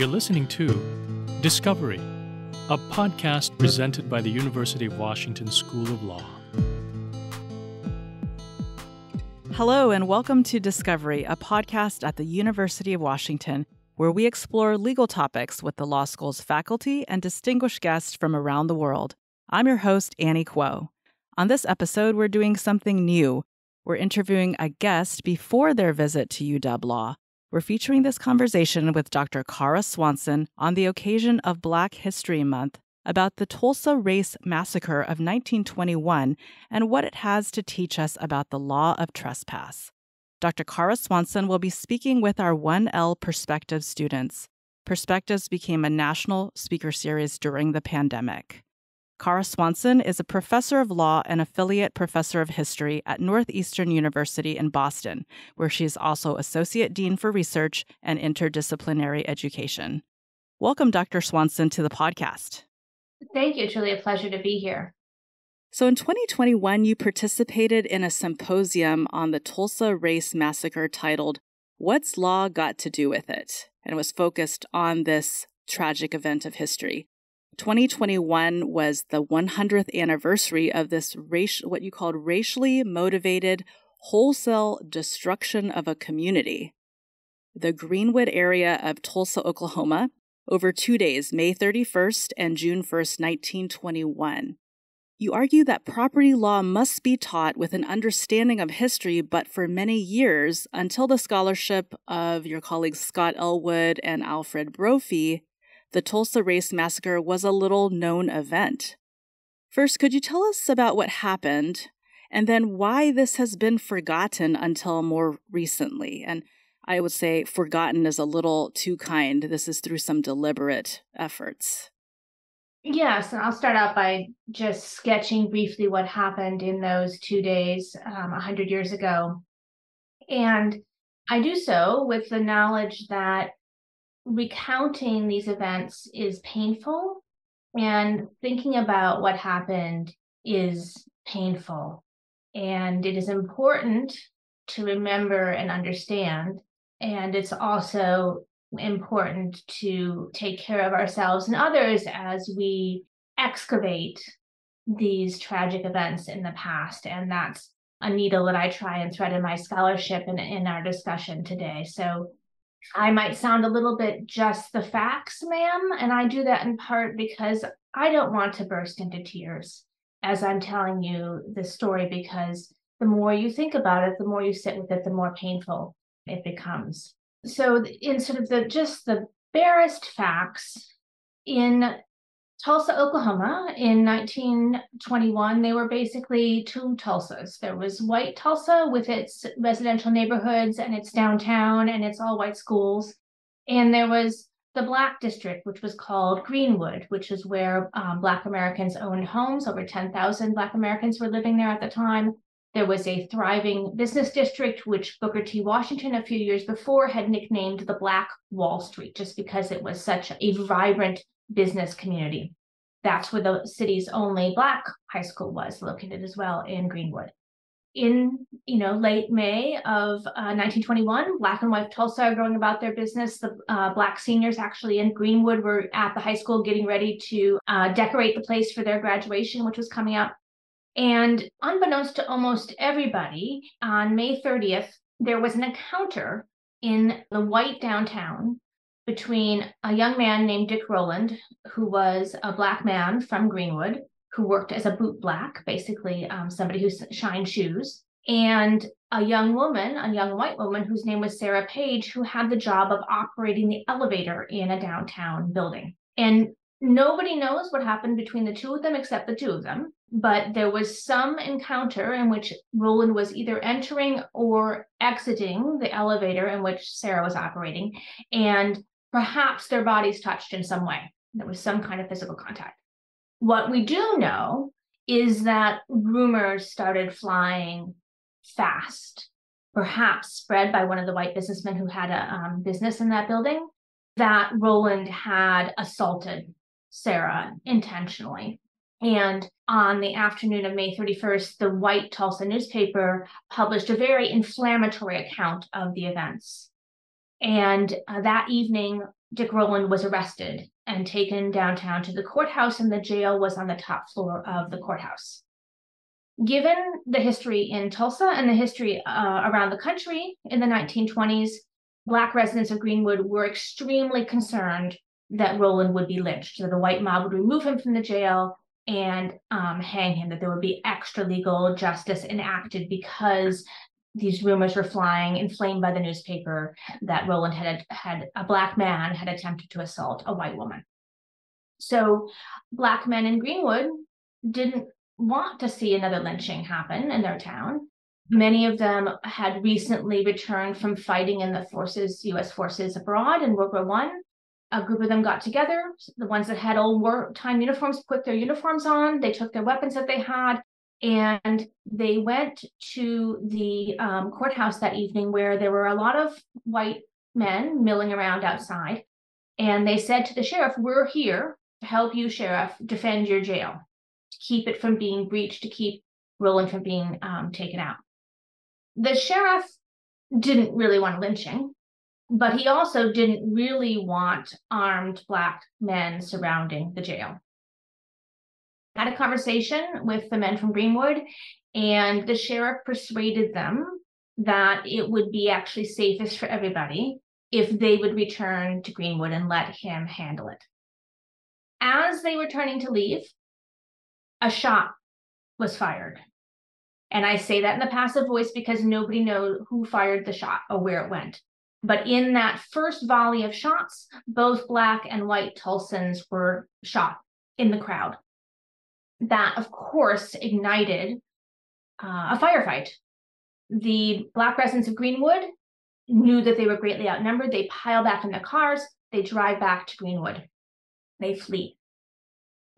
You're listening to Discovery, a podcast presented by the University of Washington School of Law. Hello, and welcome to Discovery, a podcast at the University of Washington, where we explore legal topics with the law school's faculty and distinguished guests from around the world. I'm your host, Annie Kuo. On this episode, we're doing something new. We're interviewing a guest before their visit to UW Law. We're featuring this conversation with Dr. Kara Swanson on the occasion of Black History Month about the Tulsa Race Massacre of 1921 and what it has to teach us about the law of trespass. Dr. Kara Swanson will be speaking with our 1L Perspective students. Perspectives became a national speaker series during the pandemic. Kara Swanson is a professor of law and affiliate professor of history at Northeastern University in Boston, where she is also associate dean for research and interdisciplinary education. Welcome, Dr. Swanson, to the podcast. Thank you. It's really a pleasure to be here. So, in 2021, you participated in a symposium on the Tulsa Race Massacre titled, What's Law Got to Do with It? and was focused on this tragic event of history. 2021 was the 100th anniversary of this race, what you called racially motivated wholesale destruction of a community. The Greenwood area of Tulsa, Oklahoma, over two days, May 31st and June 1st, 1921. You argue that property law must be taught with an understanding of history, but for many years, until the scholarship of your colleagues Scott Ellsworth and Alfred Brophy, the Tulsa Race Massacre was a little known event. First, could you tell us about what happened and then why this has been forgotten until more recently? And I would say forgotten is a little too kind. This is through some deliberate efforts. Yes, I'll start out by just sketching briefly what happened in those two days um, 100 years ago. And I do so with the knowledge that recounting these events is painful and thinking about what happened is painful. And it is important to remember and understand. And it's also important to take care of ourselves and others as we excavate these tragic events in the past. And that's a needle that I try and thread in my scholarship and in our discussion today. So I might sound a little bit just the facts, ma'am. And I do that in part because I don't want to burst into tears as I'm telling you this story, because the more you think about it, the more you sit with it, the more painful it becomes. So, in sort of the just the barest facts, in Tulsa, Oklahoma in 1921, they were basically two Tulsas. There was white Tulsa with its residential neighborhoods and its downtown and its all white schools. And there was the Black District, which was called Greenwood, which is where um, Black Americans owned homes. Over 10,000 Black Americans were living there at the time. There was a thriving business district, which Booker T. Washington, a few years before, had nicknamed the Black Wall Street, just because it was such a vibrant business community. That's where the city's only Black high school was located as well in Greenwood. In you know late May of uh, 1921, Black and white Tulsa are going about their business. The uh, Black seniors actually in Greenwood were at the high school getting ready to uh, decorate the place for their graduation, which was coming up. And unbeknownst to almost everybody, on May 30th, there was an encounter in the white downtown between a young man named Dick Rowland, who was a black man from Greenwood, who worked as a boot black, basically um, somebody who shined shoes, and a young woman, a young white woman whose name was Sarah Page, who had the job of operating the elevator in a downtown building. And nobody knows what happened between the two of them except the two of them. But there was some encounter in which Rowland was either entering or exiting the elevator in which Sarah was operating. And perhaps their bodies touched in some way. There was some kind of physical contact. What we do know is that rumors started flying fast, perhaps spread by one of the white businessmen who had a um, business in that building, that Rowland had assaulted Sarah intentionally. And on the afternoon of May 31st, the White Tulsa newspaper published a very inflammatory account of the events. And uh, that evening, Dick Rowland was arrested and taken downtown to the courthouse, and the jail was on the top floor of the courthouse. Given the history in Tulsa and the history uh, around the country in the 1920s, Black residents of Greenwood were extremely concerned that Rowland would be lynched, that the white mob would remove him from the jail and um, hang him, that there would be extra legal justice enacted because these rumors were flying, inflamed by the newspaper, that Rowland had had a black man had attempted to assault a white woman. So black men in Greenwood didn't want to see another lynching happen in their town. Many of them had recently returned from fighting in the forces, U.S. forces abroad in World War One. A group of them got together. The ones that had old wartime uniforms put their uniforms on. They took their weapons that they had, and they went to the um, courthouse that evening, where there were a lot of white men milling around outside. And they said to the sheriff, "We're here to help you, sheriff, defend your jail, to keep it from being breached, to keep Rowland from being um, taken out." the sheriff didn't really want lynching, but he also didn't really want armed Black men surrounding the jail. Had a conversation with the men from Greenwood, and the sheriff persuaded them that it would be actually safest for everybody if they would return to Greenwood and let him handle it. As they were turning to leave, a shot was fired and I say that in the passive voice because nobody knows who fired the shot or where it went. But in that first volley of shots, both black and white Tulsans were shot in the crowd. That, of course, ignited uh, a firefight. The black residents of Greenwood knew that they were greatly outnumbered. They pile back in their cars. They drive back to Greenwood. They flee.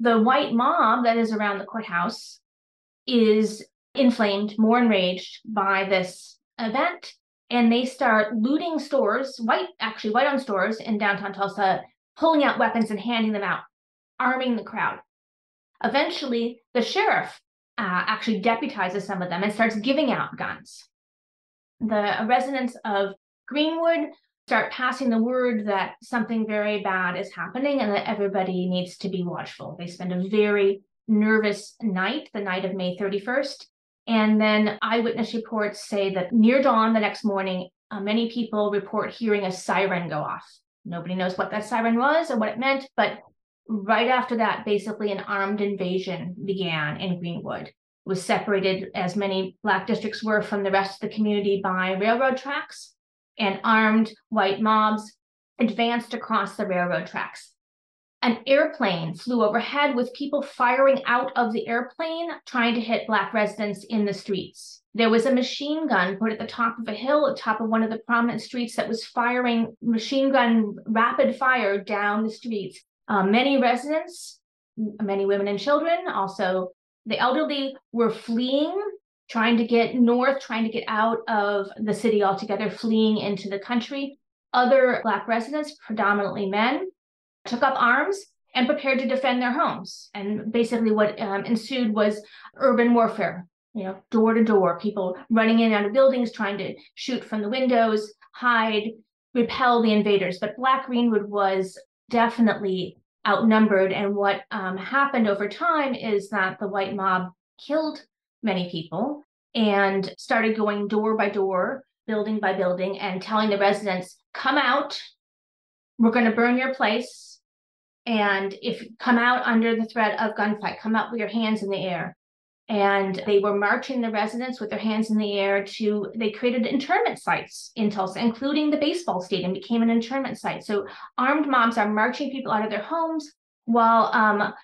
The white mob that is around the courthouse is inflamed, more enraged by this event. And they start looting stores, white, actually white owned stores in downtown Tulsa, pulling out weapons and handing them out, arming the crowd. Eventually, the sheriff uh, actually deputizes some of them and starts giving out guns. The residents of Greenwood start passing the word that something very bad is happening and that everybody needs to be watchful. They spend a very nervous night, the night of May 31st, and then eyewitness reports say that near dawn the next morning, uh, many people report hearing a siren go off. Nobody knows what that siren was or what it meant, but right after that, basically an armed invasion began in Greenwood. It was separated, as many Black districts were, from the rest of the community by railroad tracks, and armed white mobs advanced across the railroad tracks. An airplane flew overhead with people firing out of the airplane trying to hit black residents in the streets. There was a machine gun put at the top of a hill at top of one of the prominent streets that was firing machine gun rapid fire down the streets uh, many residents many women and children also the elderly were fleeing trying to get north trying to get out of the city altogether fleeing into the country other black residents predominantly men took up arms and prepared to defend their homes. And basically, what um, ensued was urban warfare. You know, door to door, people running in and out of buildings, trying to shoot from the windows, hide, repel the invaders. But Black Greenwood was definitely outnumbered. And what um, happened over time is that the white mob killed many people and started going door by door, building by building, and telling the residents, come out. We're going to burn your place and if come out under the threat of gunfight, come out with your hands in the air. And they were marching the residents with their hands in the air to, they created internment sites in Tulsa, including the baseball stadium became an internment site. So armed mobs are marching people out of their homes while um,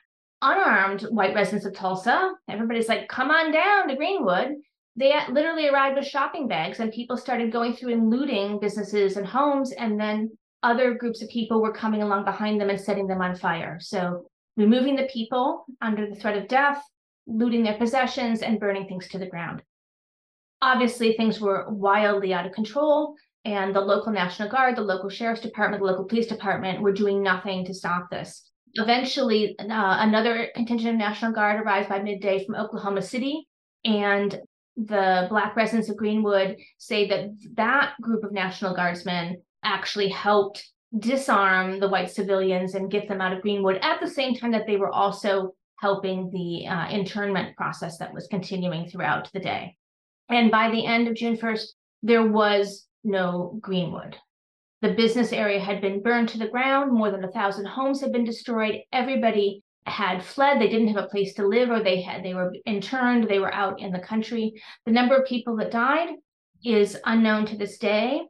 unarmed white residents of Tulsa, everybody's like, come on down to Greenwood. They literally arrived with shopping bags and people started going through and looting businesses and homes. And then other groups of people were coming along behind them and setting them on fire. So removing the people under the threat of death, looting their possessions, and burning things to the ground. Obviously, things were wildly out of control, and the local National Guard, the local sheriff's department, the local police department were doing nothing to stop this. Eventually, uh, another contingent of National Guard arrived by midday from Oklahoma City, and the Black residents of Greenwood say that that group of National Guardsmen actually helped disarm the white civilians and get them out of Greenwood at the same time that they were also helping the uh, internment process that was continuing throughout the day. And by the end of June 1st, there was no Greenwood. The business area had been burned to the ground. More than a thousand homes had been destroyed. Everybody had fled. They didn't have a place to live, or they had they were interned. They were out in the country. The number of people that died is unknown to this day.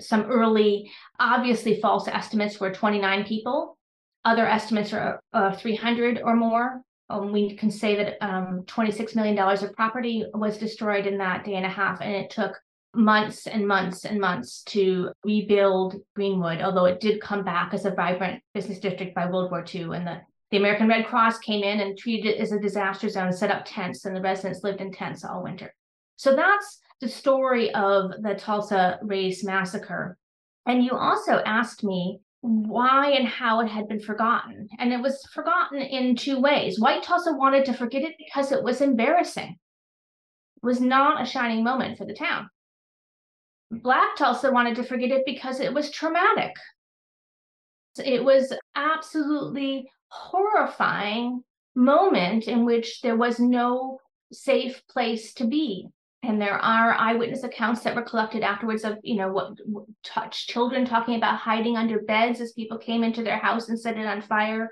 Some early, obviously false estimates were 29 people. Other estimates are uh, 300 or more. Um, we can say that um, $26 million of property was destroyed in that day and a half, and it took months and months and months to rebuild Greenwood, although it did come back as a vibrant business district by World War II. And the, the American Red Cross came in and treated it as a disaster zone, set up tents, and the residents lived in tents all winter. So that's the story of the Tulsa Race Massacre. And you also asked me why and how it had been forgotten. And it was forgotten in two ways. White Tulsa wanted to forget it because it was embarrassing. It was not a shining moment for the town. Black Tulsa wanted to forget it because it was traumatic. It was absolutely horrifying moment in which there was no safe place to be and there are eyewitness accounts that were collected afterwards of you know what, touch children talking about hiding under beds as people came into their house and set it on fire.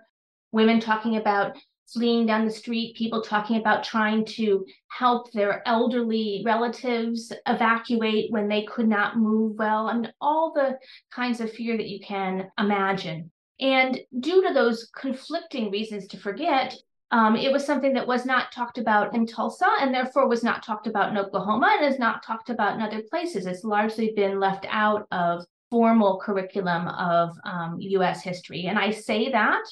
Women talking about fleeing down the street people talking about trying to help their elderly relatives evacuate when they could not move well mean, all the kinds of fear that you can imagine. And due to those conflicting reasons to forget um, it was something that was not talked about in Tulsa and therefore was not talked about in Oklahoma and is not talked about in other places. It's largely been left out of formal curriculum of um, US history. And I say that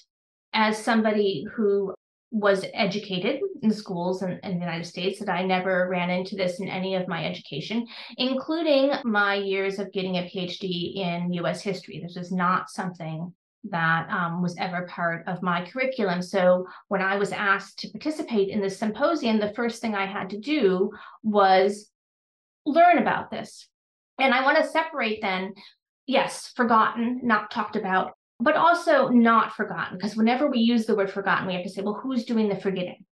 as somebody who was educated in schools in, in, the United States that I never ran into this in any of my education, including my years of getting a PhD in US history. This is not something that um, was ever part of my curriculum. So when I was asked to participate in this symposium, the first thing I had to do was learn about this. And I want to separate then, yes, forgotten, not talked about, but also not forgotten, because whenever we use the word forgotten, we have to say, well, who's doing the forgetting?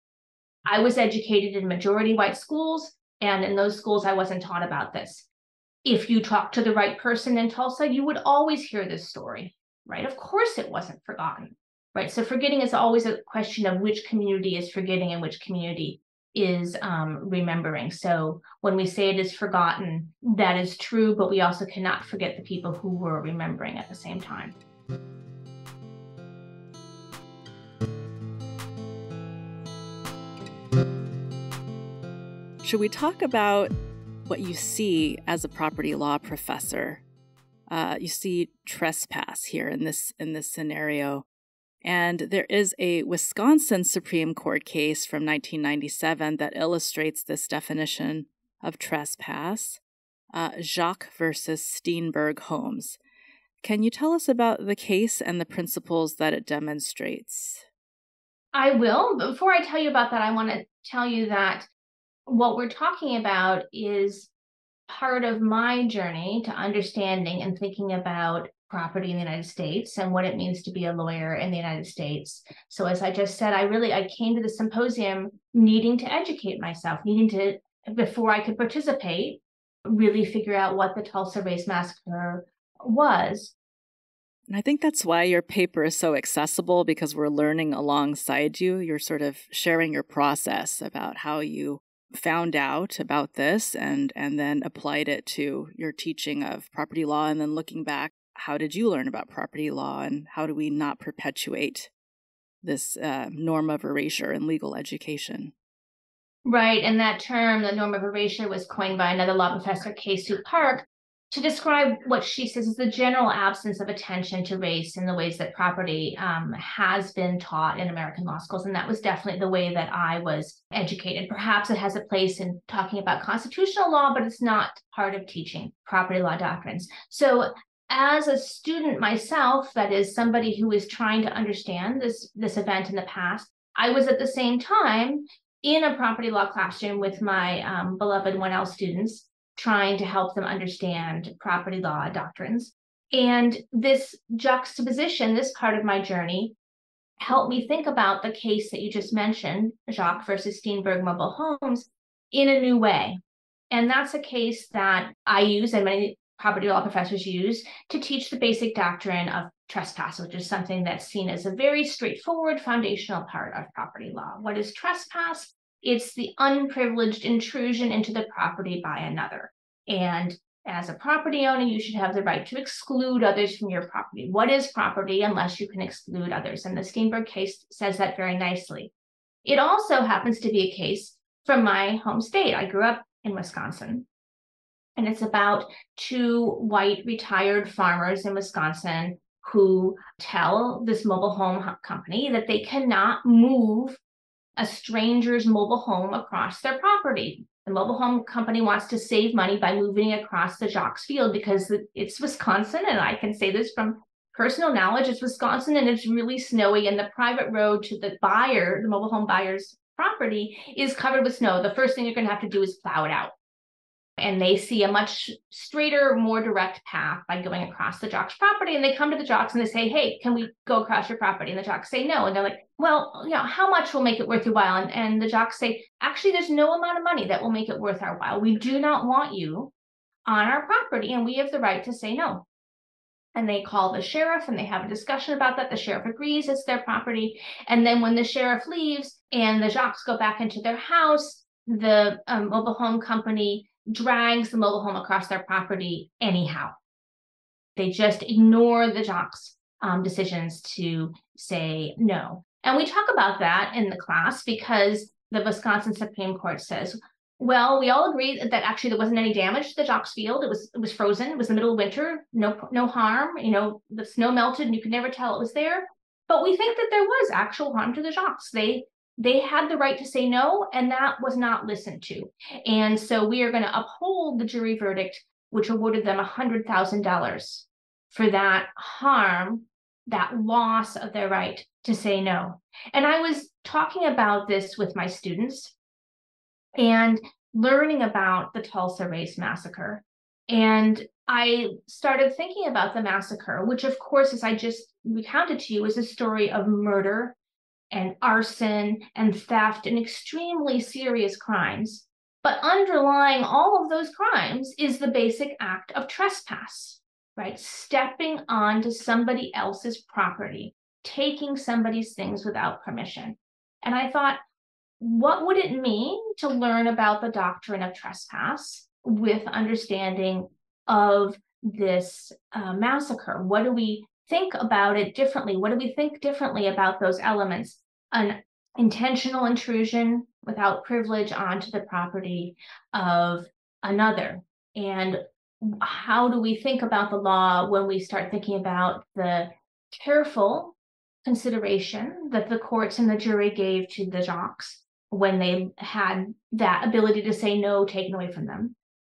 I was educated in majority white schools, and in those schools, I wasn't taught about this. If you talk to the right person in Tulsa, you would always hear this story right? Of course it wasn't forgotten, right? So forgetting is always a question of which community is forgetting and which community is um, remembering. So when we say it is forgotten, that is true, but we also cannot forget the people who were remembering at the same time. Should we talk about what you see as a property law professor uh, you see trespass here in this in this scenario. And there is a Wisconsin Supreme Court case from 1997 that illustrates this definition of trespass. Uh, Jacque versus Steenberg Homes. Can you tell us about the case and the principles that it demonstrates? I will. But before I tell you about that, I want to tell you that what we're talking about is part of my journey to understanding and thinking about property in the United States and what it means to be a lawyer in the United States. So as I just said, I really I came to the symposium needing to educate myself, needing to before I could participate, really figure out what the Tulsa Race Massacre was. And I think that's why your paper is so accessible because we're learning alongside you. You're sort of sharing your process about how you found out about this and and then applied it to your teaching of property law and then looking back how did you learn about property law and how do we not perpetuate this uh, norm of erasure in legal education? Right and that term the norm of erasure was coined by another law professor K-Sue Park to describe what she says is the general absence of attention to race in the ways that property um, has been taught in American law schools. And that was definitely the way that I was educated. Perhaps it has a place in talking about constitutional law, but it's not part of teaching property law doctrines. So as a student myself, that is somebody who is trying to understand this, this event in the past, I was at the same time in a property law classroom with my um, beloved 1L students trying to help them understand property law doctrines. And this juxtaposition, this part of my journey, helped me think about the case that you just mentioned, Jacque versus Steenberg Mobile Homes, in a new way. And that's a case that I use and many property law professors use to teach the basic doctrine of trespass, which is something that's seen as a very straightforward foundational part of property law. What is trespass? It's the unprivileged intrusion into the property by another. And as a property owner, you should have the right to exclude others from your property. What is property unless you can exclude others? And the Steinberg case says that very nicely. It also happens to be a case from my home state. I grew up in Wisconsin. And it's about two white retired farmers in Wisconsin who tell this mobile home company that they cannot move a stranger's mobile home across their property. The mobile home company wants to save money by moving across the Jacques Field because it's Wisconsin. And I can say this from personal knowledge it's Wisconsin and it's really snowy, and the private road to the buyer, the mobile home buyer's property, is covered with snow. The first thing you're going to have to do is plow it out and they see a much straighter, more direct path by going across the Jacque's property. And they come to the Jacques and they say, Hey, can we go across your property? And the Jacques say no. And they're like, Well, you know, how much will make it worth your while? And, and the Jacques say, Actually, there's no amount of money that will make it worth our while. We do not want you on our property, and we have the right to say no. And they call the sheriff and they have a discussion about that. The sheriff agrees it's their property. And then when the sheriff leaves and the Jacques go back into their house, the um, mobile home company drags the mobile home across their property anyhow. They just ignore the Jacques um, decisions to say no. And we talk about that in the class because the Wisconsin Supreme Court says, well, we all agree that actually there wasn't any damage to the Jacques Field. It was it was frozen. It was the middle of winter. No no harm. You know the snow melted and you could never tell it was there. But we think that there was actual harm to the Jacques. They they had the right to say no, and that was not listened to. And so we are going to uphold the jury verdict, which awarded them $100,000 for that harm, that loss of their right to say no. And I was talking about this with my students and learning about the Tulsa Race Massacre. And I started thinking about the massacre, which, of course, as I just recounted to you, is a story of murder and arson and theft and extremely serious crimes. But underlying all of those crimes is the basic act of trespass, right? Stepping onto somebody else's property, taking somebody's things without permission. And I thought, what would it mean to learn about the doctrine of trespass with understanding of this uh, massacre? What do we think about it differently? What do we think differently about those elements? An intentional intrusion without privilege onto the property of another. And how do we think about the law when we start thinking about the careful consideration that the courts and the jury gave to the Jacques when they had that ability to say no taken away from them?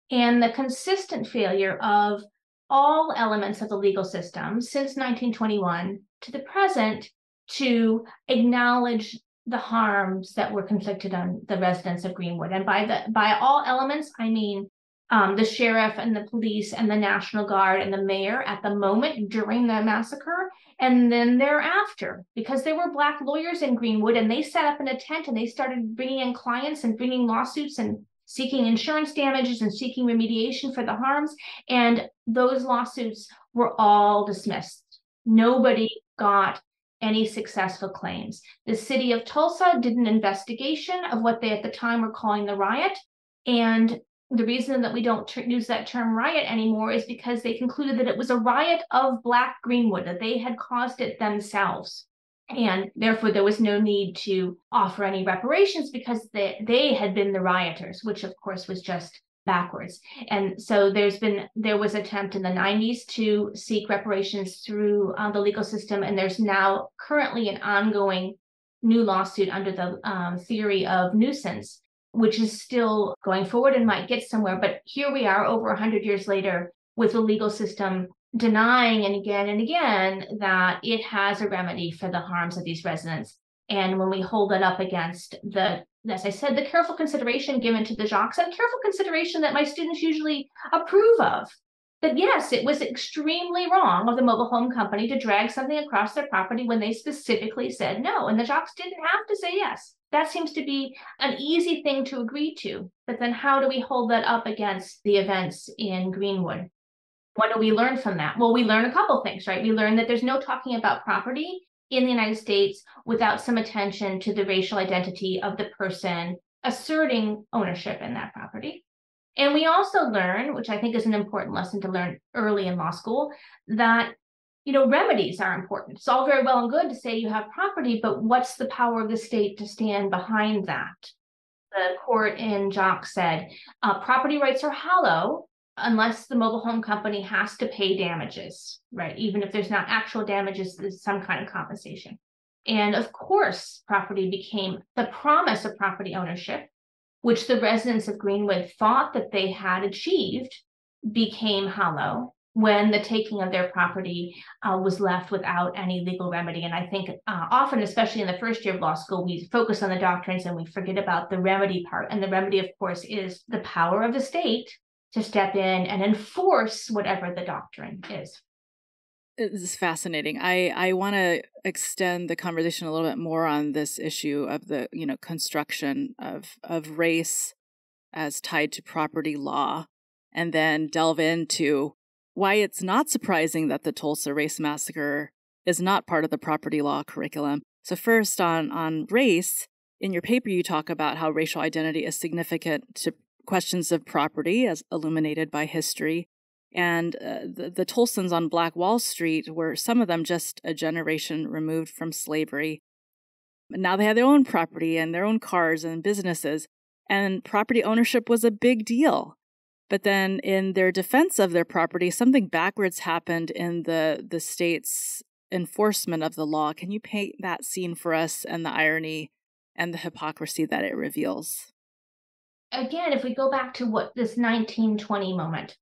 And the consistent failure of all elements of the legal system since 1921 to the present to acknowledge the harms that were inflicted on the residents of Greenwood. And by the by all elements, I mean um, the sheriff and the police and the National Guard and the mayor at the moment during the massacre, and then thereafter, because there were black lawyers in Greenwood, and they set up in a tent and they started bringing in clients and bringing lawsuits and seeking insurance damages and seeking remediation for the harms. And those lawsuits were all dismissed. Nobody got any successful claims. The city of Tulsa did an investigation of what they at the time were calling the riot. And the reason that we don't ter- use that term riot anymore is because they concluded that it was a riot of Black Greenwood, that they had caused it themselves. And therefore, there was no need to offer any reparations because they, they had been the rioters, which of course was just backwards. And so there's been there was attempt in the 90s to seek reparations through uh, the legal system, and there's now currently an ongoing new lawsuit under the um, theory of nuisance, which is still going forward and might get somewhere. But here we are, over 100 years later, with the legal system denying and again and again that it has a remedy for the harms of these residents. And when we hold it up against the as I said, the careful consideration given to the Jacques and careful consideration that my students usually approve of. That yes, it was extremely wrong of the mobile home company to drag something across their property when they specifically said no. And the Jacques didn't have to say yes. That seems to be an easy thing to agree to. But then how do we hold that up against the events in Greenwood? What do we learn from that? Well, we learn a couple things, right? We learn that there's no talking about property in the United States without some attention to the racial identity of the person asserting ownership in that property. And we also learn, which I think is an important lesson to learn early in law school, that you know remedies are important. It's all very well and good to say you have property, but what's the power of the state to stand behind that? The court in Jacque said uh, property rights are hollow unless the mobile home company has to pay damages, right? Even if there's not actual damages, there's some kind of compensation. And of course, property became the promise of property ownership which the residents of Greenwood thought that they had achieved, became hollow when the taking of their property uh, was left without any legal remedy. And I think uh, often, especially in the first year of law school, we focus on the doctrines and we forget about the remedy part. And the remedy, of course, is the power of the state to step in and enforce whatever the doctrine is. This is fascinating. I, I want to extend the conversation a little bit more on this issue of the you know construction of of race as tied to property law, and then delve into why it's not surprising that the Tulsa Race Massacre is not part of the property law curriculum. So first on on race, in your paper you talk about how racial identity is significant to questions of property as illuminated by history and uh, the, the Tulsans on Black Wall Street were some of them just a generation removed from slavery. Now they had their own property and their own cars and businesses, and property ownership was a big deal. But then, in their defense of their property, something backwards happened in the, the state's enforcement of the law. Can you paint that scene for us and the irony and the hypocrisy that it reveals? Again, if we go back to what this 1920 moment,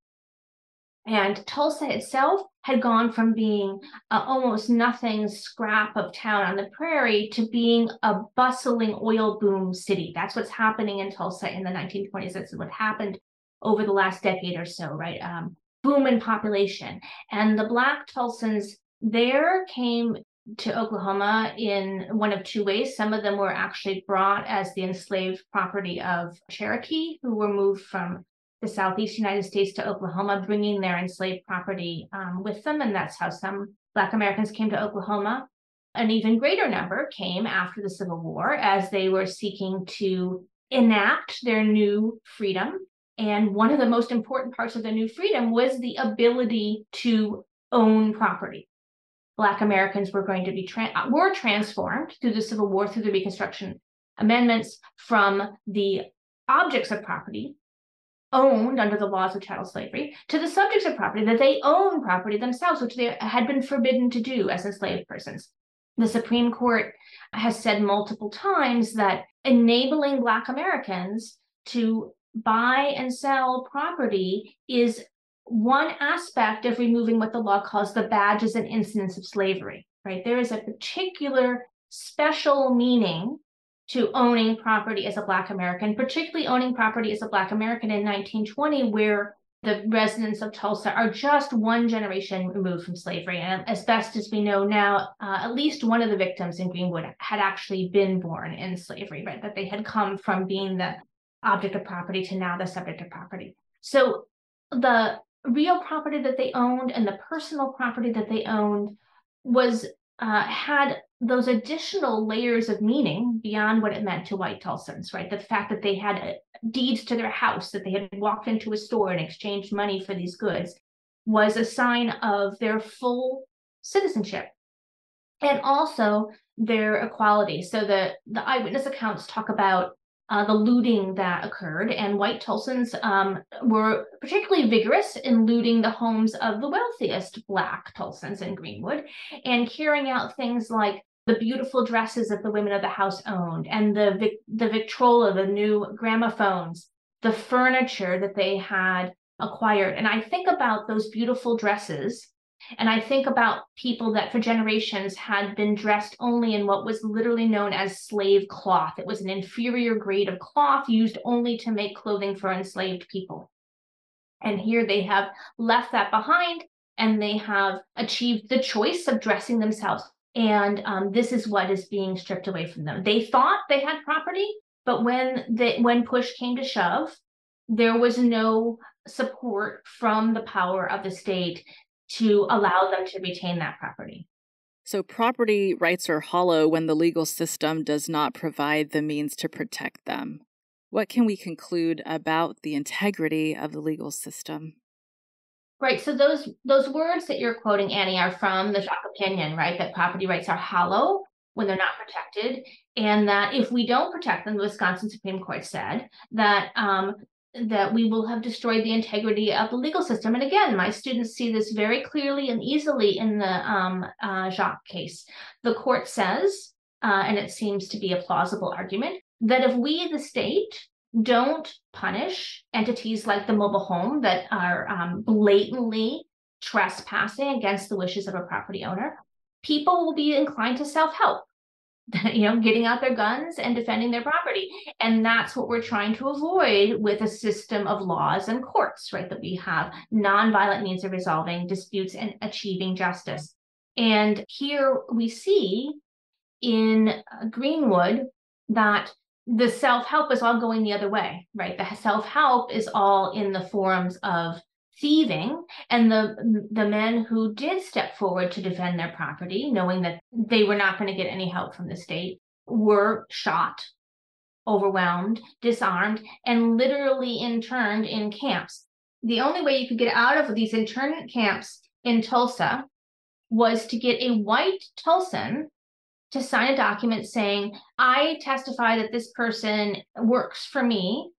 and Tulsa itself had gone from being a almost nothing scrap of town on the prairie to being a bustling oil boom city. That's what's happening in Tulsa in the 1920s. That's what happened over the last decade or so, right? Um, boom in population. And the Black Tulsans there came to Oklahoma in one of two ways. Some of them were actually brought as the enslaved property of Cherokee, who were moved from the southeast United States to Oklahoma, bringing their enslaved property um, with them. And that's how some Black Americans came to Oklahoma. An even greater number came after the Civil War as they were seeking to enact their new freedom. And one of the most important parts of the new freedom was the ability to own property. Black Americans were going to be tra- uh, were transformed through the Civil War, through the Reconstruction amendments from the objects of property owned under the laws of chattel slavery to the subjects of property that they own property themselves, which they had been forbidden to do as enslaved persons. The Supreme Court has said multiple times that enabling Black Americans to buy and sell property is one aspect of removing what the law calls the badges and incidents of slavery, right? There is a particular special meaning to owning property as a Black American, particularly owning property as a Black American in 1920, where the residents of Tulsa are just one generation removed from slavery. And as best as we know now, uh, at least one of the victims in Greenwood had actually been born in slavery, right? That they had come from being the object of property to now the subject of property. So the real property that they owned and the personal property that they owned was uh, had those additional layers of meaning beyond what it meant to white Tulsans, right? The fact that they had uh, deeds to their house, that they had walked into a store and exchanged money for these goods, was a sign of their full citizenship and also their equality. So the, the eyewitness accounts talk about uh, the looting that occurred, and white Tulsans um, were particularly vigorous in looting the homes of the wealthiest Black Tulsans in Greenwood and carrying out things like the beautiful dresses that the women of the house owned, and the Vic- the Victrola, the new gramophones, the furniture that they had acquired. And I think about those beautiful dresses and I think about people that for generations had been dressed only in what was literally known as slave cloth. It was an inferior grade of cloth used only to make clothing for enslaved people. And here they have left that behind and they have achieved the choice of dressing themselves. And um, this is what is being stripped away from them. They thought they had property, but when the when push came to shove, there was no support from the power of the state to allow them to retain that property. So, property rights are hollow when the legal system does not provide the means to protect them. What can we conclude about the integrity of the legal system? Right. So those those words that you're quoting, Annie, are from the Jacque opinion, right? That property rights are hollow when they're not protected, and that if we don't protect them, the Wisconsin Supreme Court said that um, that we will have destroyed the integrity of the legal system. And again, my students see this very clearly and easily in the um, uh, Jacque case. The court says, uh, and it seems to be a plausible argument, that if we, the state, don't punish entities like the mobile home that are um, blatantly trespassing against the wishes of a property owner, people will be inclined to self help you know, getting out their guns and defending their property. And that's what we're trying to avoid with a system of laws and courts, right? That we have nonviolent means of resolving disputes and achieving justice. And here we see in uh, Greenwood that the self help is all going the other way, right? The self help is all in the forms of thieving and the the men who did step forward to defend their property knowing that they were not going to get any help from the state were shot overwhelmed disarmed and literally interned in camps. The only way you could get out of these internment camps in Tulsa was to get a white Tulsan to sign a document saying, I testify that this person works for me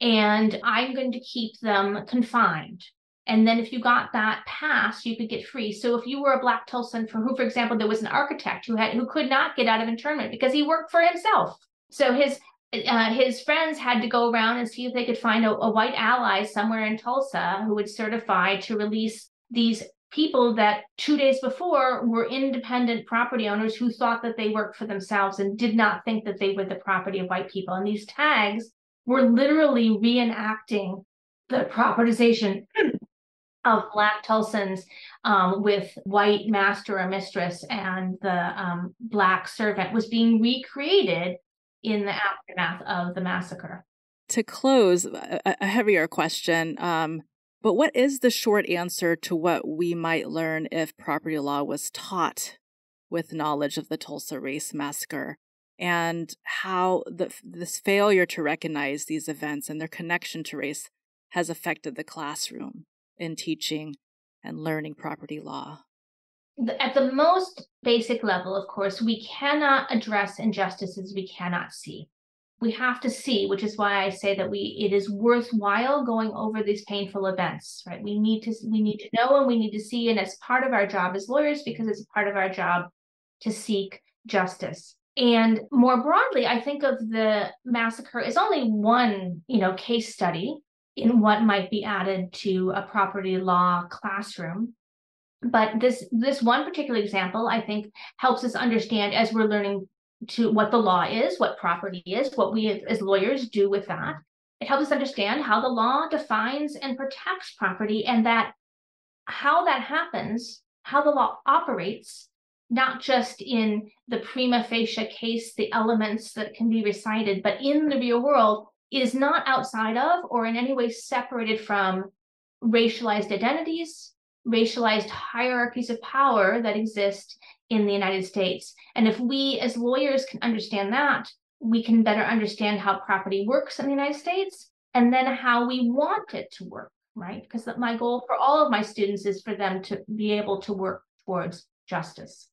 and I'm going to keep them confined. And then if you got that pass, you could get free. So if you were a black Tulsan for who, for example, there was an architect who had who could not get out of internment because he worked for himself. So his uh, his friends had to go around and see if they could find a, a white ally somewhere in Tulsa who would certify to release these people that two days before were independent property owners who thought that they worked for themselves and did not think that they were the property of white people. And these tags were literally reenacting the propertization of black Tulsans um, with white master or mistress and the um, black servant was being recreated in the aftermath of the massacre. To close, a, a heavier question, um, but what is the short answer to what we might learn if property law was taught with knowledge of the Tulsa Race Massacre? And how the, this failure to recognize these events and their connection to race has affected the classroom in teaching and learning property law. At the most basic level, of course, we cannot address injustices we cannot see. We have to see, which is why I say that we it is worthwhile going over these painful events, right? We need to we need to know and we need to see, and it's part of our job as lawyers because it's part of our job to seek justice. And more broadly, I think of the massacre as only one, you know, case study in what might be added to a property law classroom. But this this one particular example, I think, helps us understand as we're learning to what the law is, what property is, what we as lawyers do with that. It helps us understand how the law defines and protects property and that how that happens, how the law operates not just in the prima facie case, the elements that can be recited, but in the real world is not outside of or in any way separated from racialized identities, racialized hierarchies of power that exist in the United States. And if we as lawyers can understand that, we can better understand how property works in the United States and then how we want it to work, right? Because my goal for all of my students is for them to be able to work towards justice.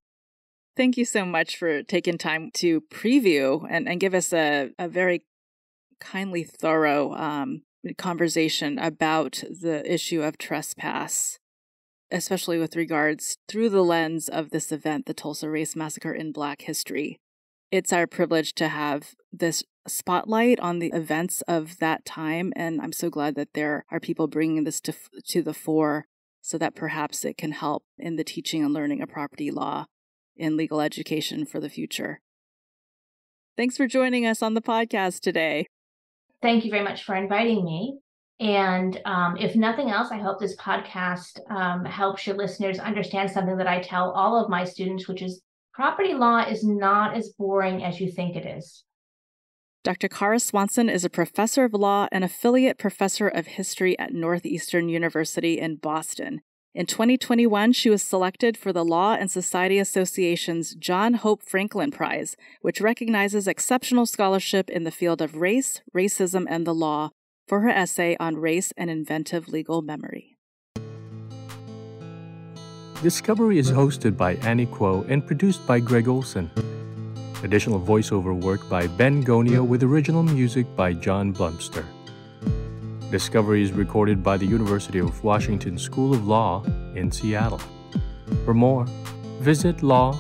Thank you so much for taking time to preview and, and give us a, a very kindly thorough um, conversation about the issue of trespass, especially with regards through the lens of this event, the Tulsa Race Massacre in Black history. It's our privilege to have this spotlight on the events of that time, and I'm so glad that there are people bringing this to, to the fore so that perhaps it can help in the teaching and learning of property law in legal education for the future. Thanks for joining us on the podcast today. Thank you very much for inviting me. And um, if nothing else, I hope this podcast um, helps your listeners understand something that I tell all of my students, which is property law is not as boring as you think it is. Dr. Kara Swanson is a professor of law and affiliate professor of history at Northeastern University in Boston. In 2021, she was selected for the Law and Society Association's John Hope Franklin Prize, which recognizes exceptional scholarship in the field of race, racism, and the law for her essay on race and inventive legal memory. Discovery is hosted by Annie Kuo and produced by Greg Olson. Additional voiceover work by Ben Gonio with original music by John Blumster. Discovery is recorded by the University of Washington School of Law in Seattle. For more, visit law.uw.edu.